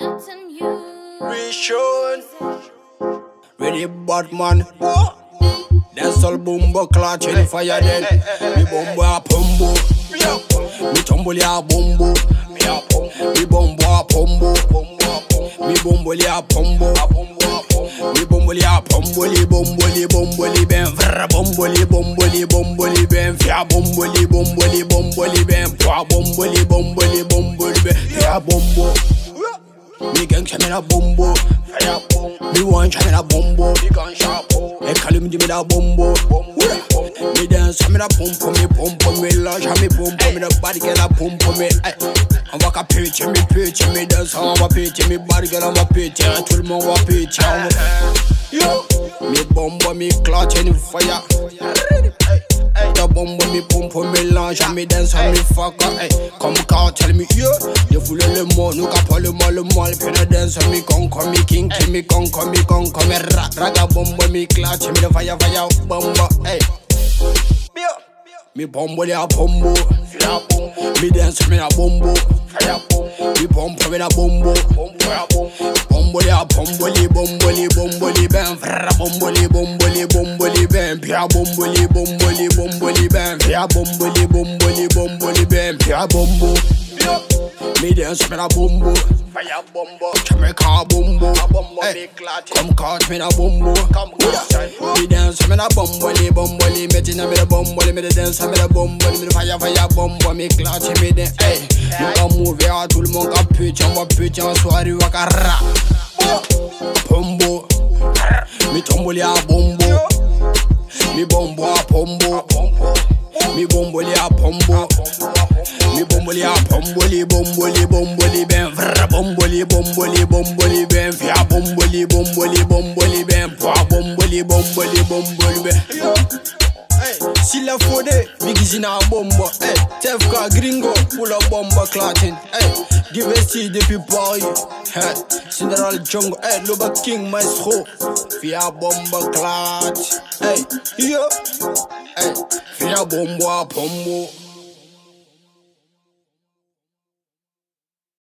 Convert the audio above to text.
Elton you. Rishon. Ready, Batman. That's all bumbo clutching fire then. Me bumbo a pumbo. Me tumble ya bumbo. Me bumbo a pumbo. Me bumbo ya pumbo. Me bumbo ya pumbo li bumbo li bumbo li ben vrr bumbo li bumbo li bumbo li ben fia bumbo li bumbo li bumbo li ben pwa bumbo li bumbo li bumbo li ben fia bumbo. Me gang me na bumbo. Me want me na bumbo. Me call him me na bumbo. Me dance me na pum pum me pum me lunch me pum me the body girl a pum pum me. On va qu'à pitch me pitch me dance on va pitch me body girl on va pitch tout le monde va pitch. Yo, me bumbo me clutch in fire. The bombe me pum pum me lunch me dance on me fucker. Hey, come car tell me yo. You fool le mot nous pas le mal le mal puis le dance on me con con me king king me con con me con con me rat raga me clutch me the fire fire bomba. Hey. Me bombo le a bombo, me dance me a bombo, me bombo me a bombo, bombo le a bombo li bombo li bombo li ben, vrra bombo li bombo li bombo li ben, pia bombo li bombo li bombo li ben, pia bombo li bombo li bombo li ben, pia bombo. Me dance me a bombo, fire bombo, Jamaica bombo, hey, come catch me a bombo, me dance me a bombo li bombo li, me tina me a bombo li, me the dance me a bombo li, me the fire fire bombo, me clutch me the, hey, nous qu'à move ya, tout le monde qu'à pitch, on va pitch en soirée, wa qu'à rap, bombo, me tombo li a bombo, me bombo a bombo, me bombo li a bombo. Mi bomboli a bomboli bomboli bomboli ben vrr bomboli bomboli bomboli ben fia bomboli bomboli bomboli ben pwa bomboli bomboli bomboli ben Si la fode, biggie na bomba, hey, Tefka gringo, pull up bomba clotting, hey, diversity depuis Paris, hey, Cinderella jungle, hey, Loba King maestro, via bomba clot, hey, yo, hey, via bomba pombo.